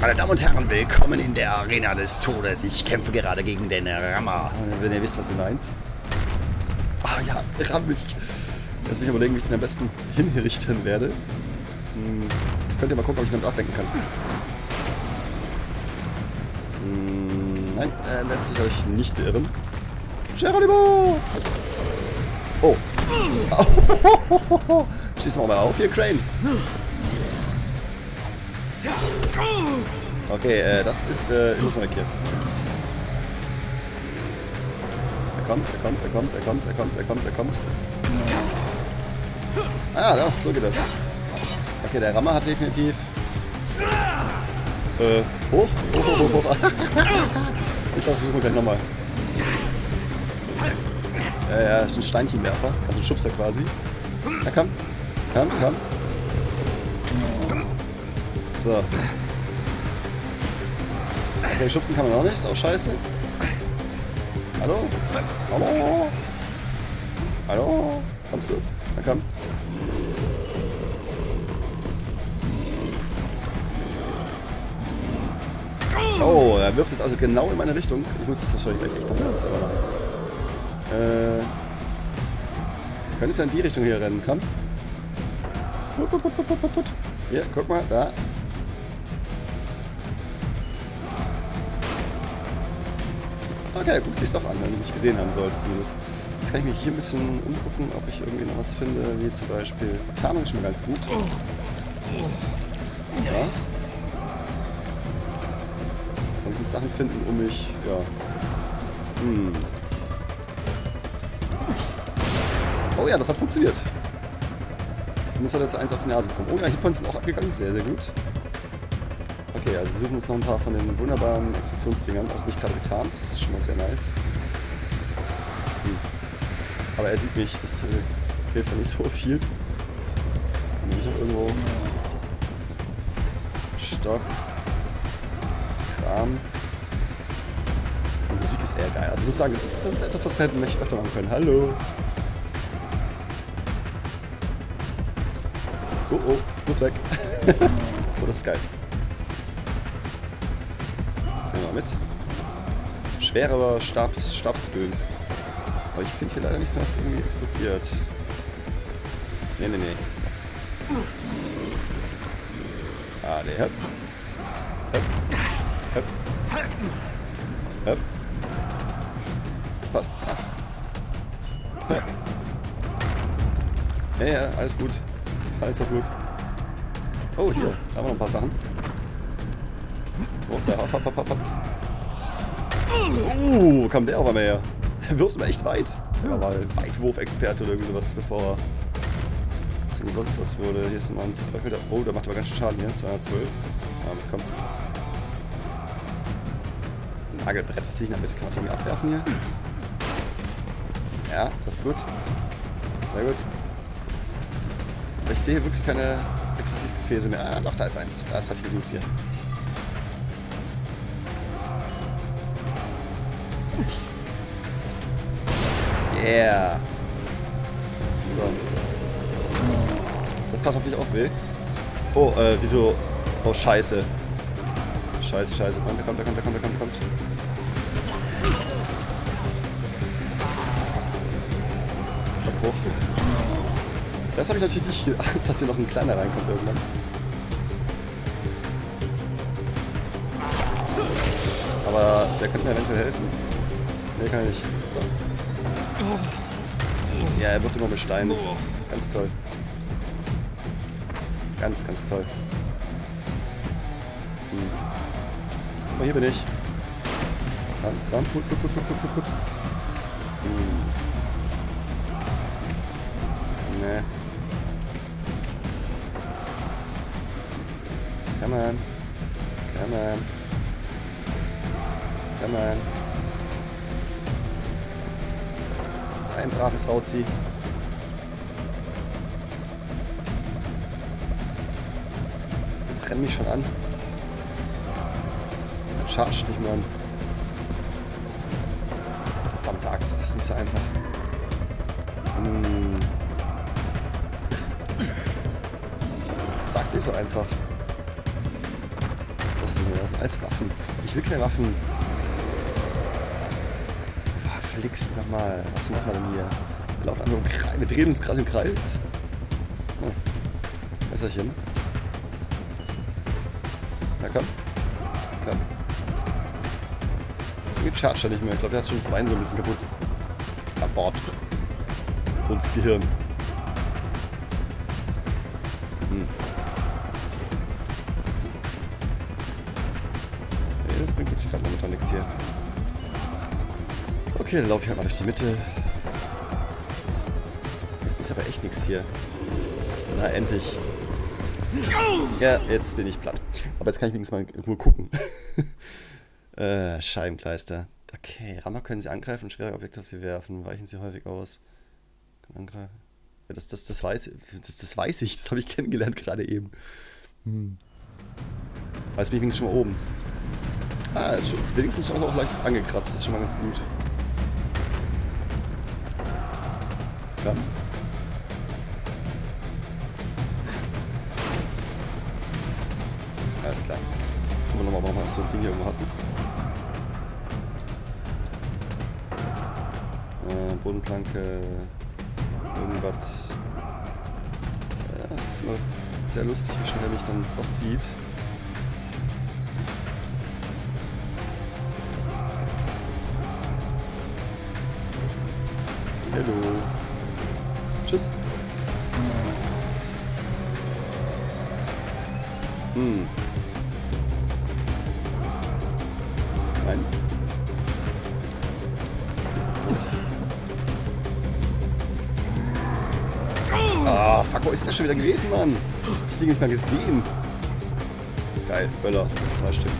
Meine Damen und Herren, willkommen in der Arena des Todes. Ich kämpfe gerade gegen den Rammer. Wenn ihr wisst, was ihr meint. Ah ja, ramm mich. Lass mich überlegen, wie ich den am besten hinrichten werde. Hm, könnt ihr mal gucken, ob ich damit nachdenken kann. Hm, nein, er lässt sich euch nicht irren. Geronimo! Oh. Du mal auf hier, Crane. Okay, äh, das ist, äh, ich muss mal weg hier. Er kommt, er kommt, er kommt, er kommt, er kommt, er kommt, er kommt. Ah, doch, so geht das. Okay, der Rammer hat definitiv... Äh, hoch, hoch, hoch, hoch, hoch. ich glaube, versuchen wir gleich nochmal. Ja, ja, ist ein Steinchenwerfer, also ein Schubser quasi. Na komm, komm, komm. So. Okay, schubsen kann man auch nicht, ist auch scheiße. Hallo? Hallo? Hallo? Kommst du? Na komm. Oh, er wirft es also genau in meine Richtung. Ich muss das wahrscheinlich echt nochmal selber machen. Äh. Könntest du in die Richtung hier rennen, komm. Hier, guck mal, da. Okay, guckt sich's doch an, wenn ihr mich gesehen haben sollte zumindest. Jetzt kann ich mich hier ein bisschen umgucken, ob ich irgendwie noch was finde, wie zum Beispiel... Tarnung ist schon mal ganz gut. Ja. Und Sachen finden, um mich, ja... Hm. Oh ja, das hat funktioniert. Zumindest hat er jetzt eins auf die Nase bekommen. Oh ja, Hitpoints sind auch abgegangen. Sehr, sehr gut. Okay, also wir suchen uns noch ein paar von den wunderbaren Explosionsdingern. Das mich gerade getarnt. Das ist schon mal sehr nice. Hm. Aber er sieht mich. Das äh, hilft ja nicht so viel. Dann ich noch irgendwo... Stock. Kram. Die Musik ist eher geil. Also ich muss sagen, das ist, das ist etwas, was hätten wir öfter machen können. Hallo. Oh, oh, muss weg. oh, das ist geil. Wir mit. Schwerer Stabs, Stabsgedöns. Aber ich finde hier leider nichts was irgendwie explodiert. Nee, nee, nee. Ah, der Höp. Höp. Höp. Höp. Das passt. Ah. Höp. Ja, ja, alles gut. Alles doch gut. Oh, hier. Da haben wir noch ein paar Sachen. Da. Hopp, hopp, hopp, hopp. Uh, kam der auf einmal her? Er wirft mir echt weit. Er war mal Weitwurf-Experte oder irgendwie sowas, bevor er zu sonst was wurde. Hier ist nochmal ein Zerbröckel. Oh, der macht aber ganz schön Schaden hier. 212. Damit, komm. Nagelbrett, was sehe ich damit? Kann man das irgendwie abwerfen hier? Ja, das ist gut. Sehr gut. Ich sehe wirklich keine Explosivgefäße mehr. Ah, doch, da ist eins. Das habe ich gesucht hier. Yeah. So. Das tat hoffentlich auch weh. Oh, äh, wieso? Oh, scheiße. Scheiße, scheiße. Kommt, der kommt, der kommt, der kommt, der kommt, der kommt. Abbruch. Das habe ich natürlich nicht gedacht, dass hier noch ein kleiner reinkommt irgendwann. Aber der könnte mir eventuell helfen. Nee, kann ich nicht. Ja, er wird immer mit Steinen. Ganz toll. Ganz, ganz toll. Hm. Aber hier bin ich. Komm, komm, gut, gut, gut, gut, gut, gut. Hm. Nee. Come on. Come on. Come on. Ein braves Rauzi. Jetzt renn mich schon an. Charge dich, Mann. Verdammte Axt, das ist nicht so einfach. Hm. Sagt sich so einfach. das denn hier? Das sind alles Waffen. Ich will keine Waffen. Verflixt nochmal. Was machen wir denn hier? Wir laufen einfach im Kreis. Wir drehen uns gerade im Kreis. Oh. Messerchen. Na komm. Komm. Irgendwie chargt er nicht mehr. Ich glaube, er hat schon das Bein so ein bisschen kaputt. Abort. Und das Gehirn. Hm. Nee, das bringt wirklich gerade momentan nichts hier. Okay, dann laufe ich halt mal durch die Mitte. Es ist aber echt nichts hier. Na, endlich. Ja, jetzt bin ich platt. Aber jetzt kann ich wenigstens mal nur gucken. äh, Scheibenkleister. Okay, Rammer können sie angreifen und schwere Objekte auf sie werfen. Weichen sie häufig aus. Können angreifen. Ja, das, das, das, weiß, das, das weiß ich. Das habe ich kennengelernt gerade eben. Hm. Aber jetzt bin ich wenigstens schon mal oben. Ah, ist schon, wenigstens auch leicht angekratzt. Das ist schon mal ganz gut. Komm. Alles klar. Jetzt gucken wir nochmal, warum wir so ein Ding hier irgendwo hatten. Äh, Bodenplanke. Irgendwas. Ja, es ist immer sehr lustig, wie schnell er mich dann doch sieht. Hallo. Hm. Nein. Ah, fuck, wo ist der schon wieder gewesen, Mann? Ich hab sie nicht mal gesehen. Geil, Böller. Zwei Stück.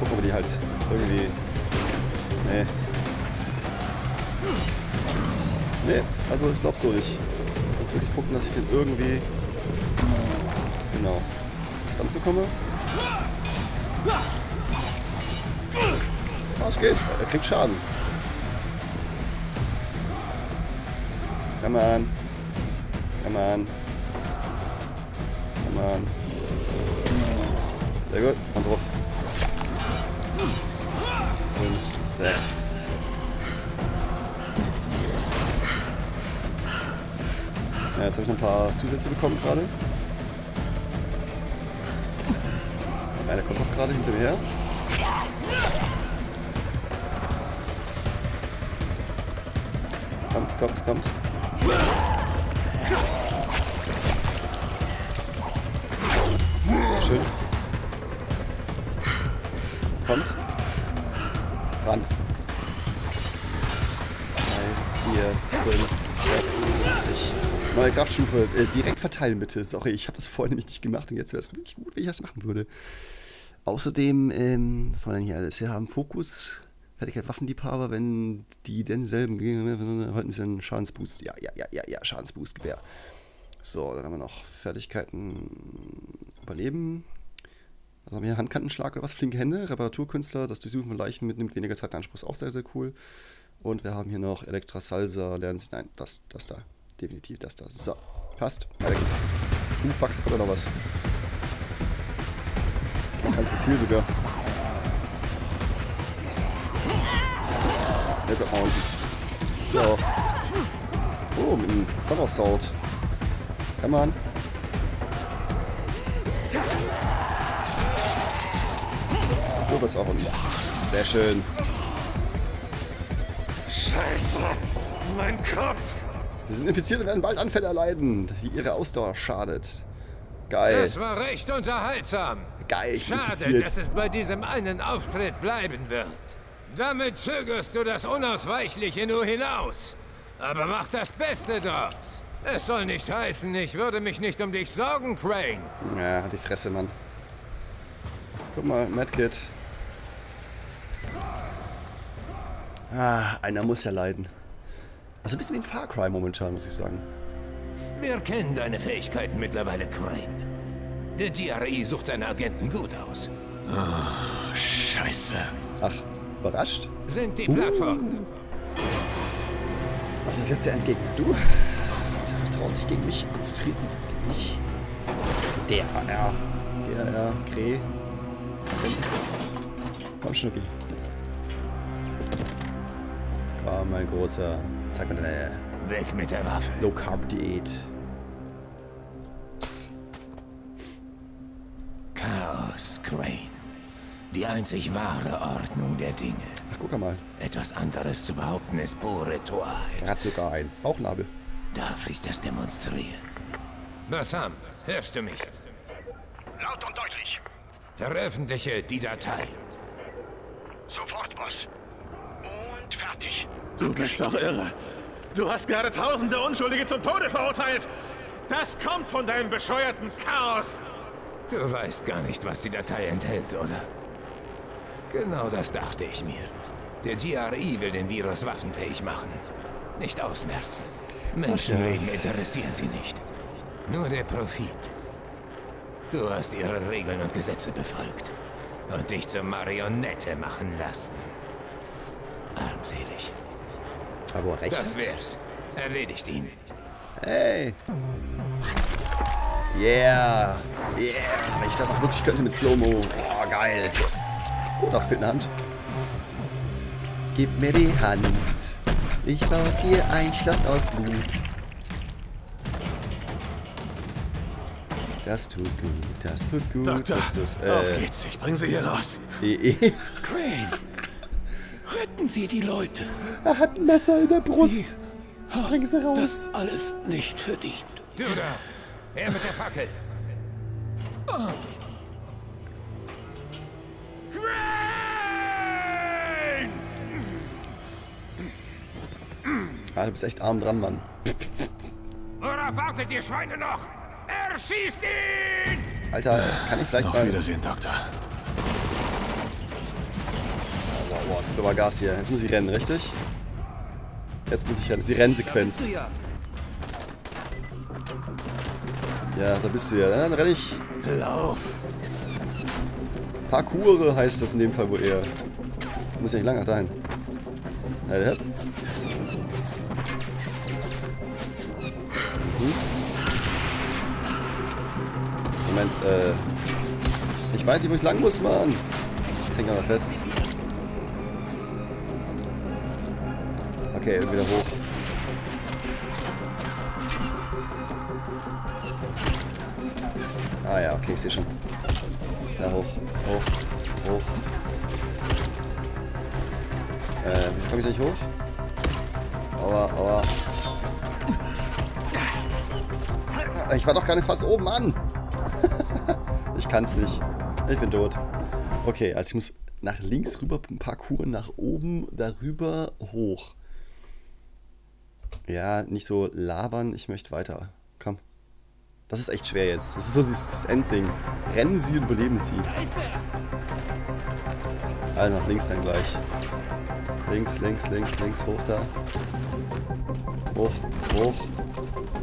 Gucken, ob wir die halt irgendwie... Nee. Nee, also ich glaube so nicht. Ich muss wirklich gucken, dass ich den irgendwie... Stunt bekomme. Es geht. Er kriegt Schaden. Come on. Come on. Come on. Sehr gut. Und drauf. Und sechs. Ja, jetzt habe ich noch ein paar Zusätze bekommen gerade. Einer kommt noch gerade hinter mir her. Kommt, kommt, kommt. Sehr schön. Kommt. Ran. 3, 4, 5, 6. Neue Kraftstufe. Äh, direkt verteilen bitte. Sorry, ich habe das vorhin nämlich nicht gemacht und jetzt wäre es wirklich gut, wenn ich das machen würde. Außerdem, ähm, was haben wir denn hier alles? Wir haben Fokus, Fertigkeit Waffenliebhaber, wenn die denselben halten sie einen Schadensboost. Ja, ja, ja, ja, ja, Schadensboost Gebär. So, dann haben wir noch Fertigkeiten Überleben. Was haben wir hier? Handkantenschlag oder was? Flinke Hände, Reparaturkünstler, das Durchsuchen von Leichen mitnimmt weniger Zeit in Anspruch, ist auch sehr, sehr cool. Und wir haben hier noch Elektra Salsa, lernen Sie, nein, das, das da. Definitiv das da. So, passt. Weiter geht's. Uh, fuck, kommt da noch was. Ganz, viel sogar. Ja, bleibt mal unten. Oh, mit einem Somersault. Come on. Du bist auch unten. Sehr schön. Scheiße, mein Kopf. Wir sind Infizierte werden bald Anfälle erleiden, die ihre Ausdauer schadet. Geil. Das war recht unterhaltsam. Geil, ich Schade, infiziert. dass es bei diesem einen Auftritt bleiben wird. Damit zögerst du das Unausweichliche nur hinaus. Aber mach das Beste draus. Es soll nicht heißen, ich würde mich nicht um dich sorgen, Crane. Ja, hat die Fresse, Mann. Guck mal, Madkit. Ah, einer muss ja leiden. Also ein bisschen wie ein Far Cry momentan, muss ich sagen. Wir kennen deine Fähigkeiten mittlerweile, Crane. Der DRI sucht seine Agenten gut aus. Scheiße. Ach, überrascht? Sind die Plattformen. Was ist jetzt der Endgegner? Du traust dich gegen mich anzutreten? Gegen mich? Der, ja. ja, ja. Kreh. Komm, Schnucki. Komm, mein Großer. Zeig mir deine Weg mit der Waffe. Low Carb Diät. Chaos, Crane. Die einzig wahre Ordnung der Dinge. Ach, guck mal. Etwas anderes zu behaupten ist pure Torheit. Er hat sogar einen Bauchnabel. Darf ich das demonstrieren? Bassam, hörst du mich? Laut und deutlich. Veröffentliche die Datei. Sofort, Boss. Und fertig. Du bist doch irre. Du hast gerade tausende Unschuldige zum Tode verurteilt. Das kommt von deinem bescheuerten Chaos. Du weißt gar nicht, was die Datei enthält, oder? Genau das dachte ich mir. Der GRI will den Virus waffenfähig machen. Nicht ausmerzen. Menschenleben interessieren sie nicht. Nur der Profit. Du hast ihre Regeln und Gesetze befolgt. Und dich zur Marionette machen lassen. Armselig. Aber recht. Das wär's. Erledigt ihn. Hey. Yeah. Yeah. Wenn ich das auch wirklich könnte mit Slow-Mo. Oh, geil. Oh, da fehlt eine Hand. Gib mir die Hand. Ich baue dir ein Schloss aus Blut. Das tut gut, das tut gut. Doktor, das auf äh, geht's. Ich bring sie hier raus. eh, retten Sie die Leute. Er hat ein Messer in der Brust. haben Bring sie raus. Das alles nicht verdient. Du da! Her mit der Fackel! Ah, du bist echt arm dran, Mann. Oder wartet ihr Schweine noch? Erschießt ihn! Alter, kann ich vielleicht Auf mal... Wiedersehen, Doktor. Wow, jetzt gibt aber Gas hier. Jetzt muss ich rennen, richtig? Jetzt muss ich rennen. Das ist die Rennsequenz. Ja, da bist du ja. Dann renne ich. Lauf. Parkour heißt das in dem Fall wohl eher. Muss ja nicht lang. Ach, dahin. Ja, der. Hm? Moment, äh. Ich weiß nicht, wo ich lang muss, Mann. Jetzt hängt er mal fest. Okay, wieder hoch. Ah ja, okay, ich sehe schon. Da hoch, hoch, hoch. Äh, wieso komme ich da nicht hoch? Aua, aua. Ich war doch gar nicht fast oben an. ich kann's nicht. Ich bin tot. Okay, also ich muss nach links rüber Parcours, nach oben, darüber, hoch. Ja, nicht so labern, ich möchte weiter. Komm. Das ist echt schwer jetzt. Das ist so dieses, Endding. Rennen Sie und überleben Sie. Also nach links dann gleich. Links, links, links, links, hoch da. Hoch, hoch,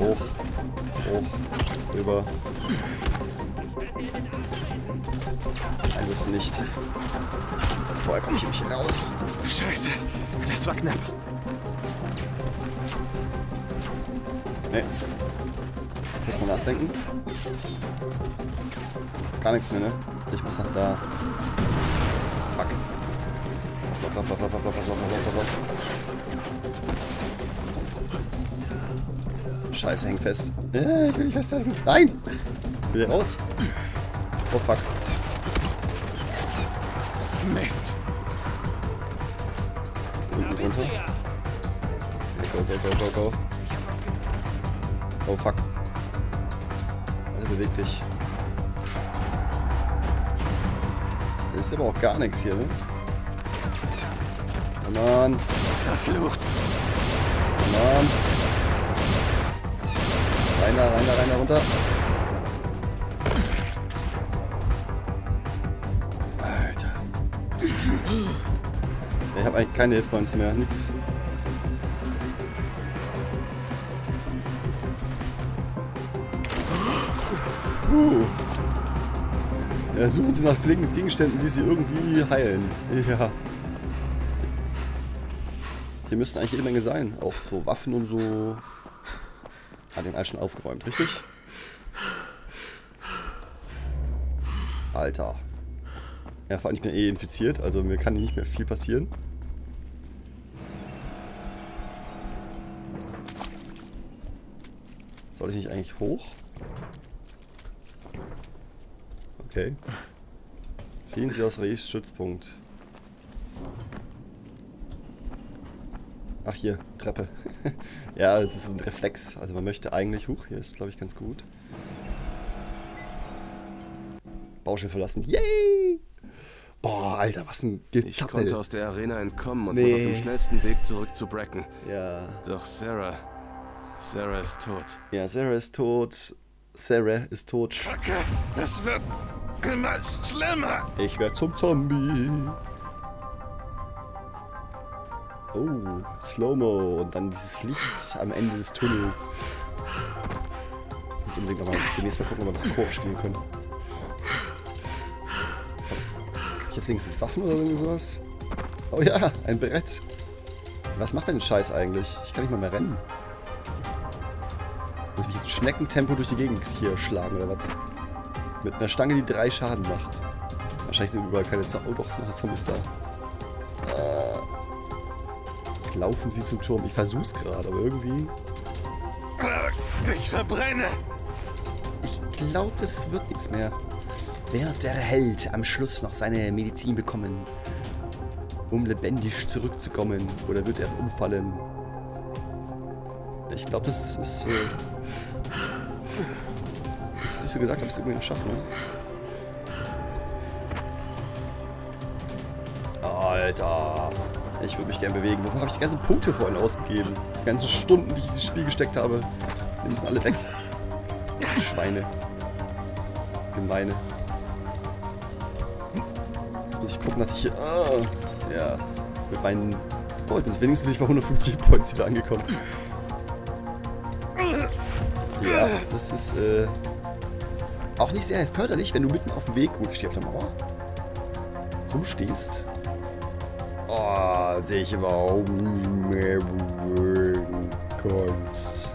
hoch, hoch, rüber. Nein, wirst du nicht. Vorher komme ich nämlich raus. Scheiße. Das war knapp. Ne. Muss mal nachdenken. Gar nichts mehr, ne? Ich muss nach da. Fuck. Pass auf, pass auf, pass auf, pass auf, pass auf. Scheiße, häng fest. Äh, ich will nicht festhängen. Nein! Wieder raus. Oh fuck. Mist. Ist unten drunter. Go, go, go, go, go. Oh fuck. Also beweg dich. Das ist aber auch gar nichts hier, ne? Come on, Verflucht. come on. Rein da, rein da, rein da, runter. Alter. Ich habe eigentlich keine Hitpoints mehr, nix. Puh. Ja, suchen Sie nach fliegenden Gegenständen, die Sie irgendwie heilen. Ja. Hier müssten eigentlich jede Menge sein. Auch so Waffen und so. Hat den all schon aufgeräumt, richtig? Alter. Ja, vor allem, ich bin eh infiziert, also mir kann nicht mehr viel passieren. Soll ich nicht eigentlich hoch? Okay. Fliehen Sie aus Reis Stützpunkt. Ach hier, Treppe. ja, es ist ein Reflex. Also man möchte eigentlich hoch. Hier ist, glaube ich, ganz gut. Baustelle verlassen. Yay! Boah, Alter, was ein Ich Gezappel. konnte aus der Arena entkommen und Nee. muss auf dem schnellsten Weg zurück zu Bracken. Ja. Doch Sarah. Sarah ist tot. Ja, Sarah ist tot. Sarah ist tot. Kacke, es wird immer schlimmer. Ich werde zum Zombie. Oh, Slow-Mo. Und dann dieses Licht am Ende des Tunnels. Ich muss unbedingt nochmal demnächst mal gucken, ob wir das Koop spielen können. Hab ich jetzt wenigstens Waffen oder irgendwie sowas? Oh ja, ein Brett. Was macht denn den Scheiß eigentlich? Ich kann nicht mal mehr rennen. Muss ich mich jetzt Schneckentempo durch die Gegend hier schlagen oder was? Mit einer Stange, die drei Schaden macht. Wahrscheinlich sind überall keine Zombies. Oh doch, sind noch Zombies da. Äh, laufen sie zum Turm. Ich versuch's gerade, aber irgendwie... Ich verbrenne. Ich glaube, das wird nichts mehr. Wird der Held am Schluss noch seine Medizin bekommen, um lebendig zurückzukommen? Oder wird er umfallen? Ich glaube, das ist... Äh, ist nicht so gesagt, ich es irgendwie noch schaffe, ne? Alter. Ich würde mich gerne bewegen. Wofür habe ich die ganzen Punkte vorhin ausgegeben? Die ganzen Stunden, die ich in dieses Spiel gesteckt habe. Die müssen alle weg. Schweine. Gemeine. Jetzt muss ich gucken, dass ich hier... Ah, ja. Mit meinen... Oh, ich bin wenigstens nicht bei 150 Points wieder angekommen. Ja, das ist äh, auch nicht sehr förderlich, wenn du mitten auf dem Weg, gut, ich stehe auf der Mauer, rumstehst. Oh, dich überhaupt nicht mehr bewegen kannst.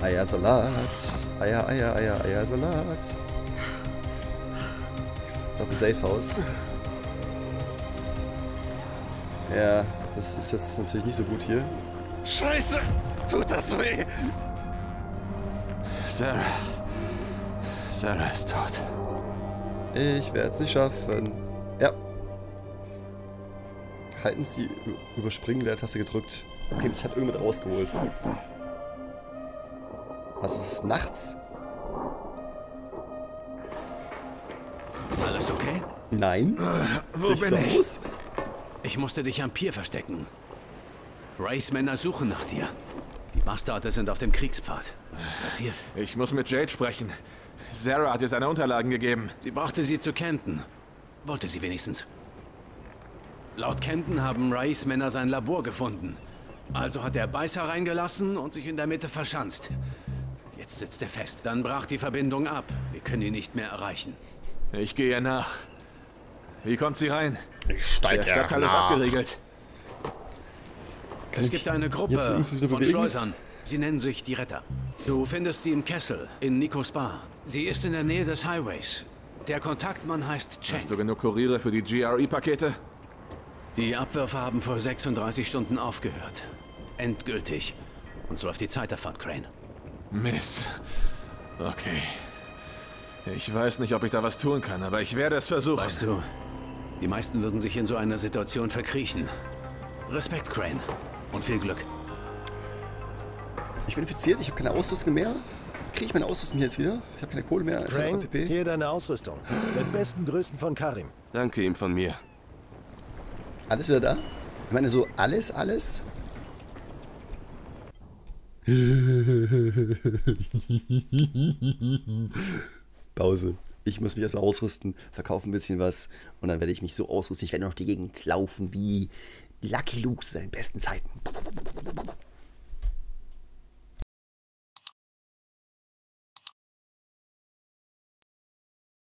Eiersalat. Eier, Eier, Eier, Eiersalat. Das ist ein Safehouse. Ja, das ist jetzt natürlich nicht so gut hier. Scheiße, tut das weh. Sarah. Sarah ist tot. Ich werde es nicht schaffen. Ja. Halten Sie überspringen Leertaste gedrückt. Okay, mich hat irgendjemand rausgeholt. Was ist es nachts? Alles okay? Nein. Wo Sieht bin so ich? aus. Ich musste dich am Pier verstecken. Rays Männer suchen nach dir. Die Bastarde sind auf dem Kriegspfad. Was ist passiert? Ich muss mit Jade sprechen. Sarah hat dir seine Unterlagen gegeben. Sie brachte sie zu Kenton. Wollte sie wenigstens. Laut Kenton haben Rays Männer sein Labor gefunden. Also hat er Beißer reingelassen und sich in der Mitte verschanzt. Jetzt sitzt er fest. Dann brach die Verbindung ab. Wir können ihn nicht mehr erreichen. Ich gehe ihr nach. Wie kommt sie rein? Ich steige Der Stadtteil ist abgeriegelt. Es gibt eine Gruppe von? Schleusern. Sie nennen sich die Retter. Du findest sie im Kessel in Nikos Bar. Sie ist in der Nähe des Highways. Der Kontaktmann heißt Cheng. Hast du genug Kuriere für die GRE-Pakete? Die Abwürfe haben vor 36 Stunden aufgehört. Endgültig. Uns läuft die Zeit davon, Crane. Mist. Okay. Ich weiß nicht, ob ich da was tun kann, aber ich werde es versuchen. Weißt du, die meisten würden sich in so einer Situation verkriechen. Respekt, Crane. Und viel Glück. Ich bin infiziert, ich habe keine Ausrüstung mehr. Kriege ich meine Ausrüstung hier jetzt wieder? Ich habe keine Kohle mehr. pp. hier deine Ausrüstung. Mit besten Grüßen von Karim. Danke ihm von mir. Alles wieder da? Ich meine, so alles, alles? Pause. Ich muss mich erstmal ausrüsten, verkaufen ein bisschen was und dann werde ich mich so ausrüsten. Ich werde noch die Gegend laufen wie Lucky Luke zu seinen besten Zeiten.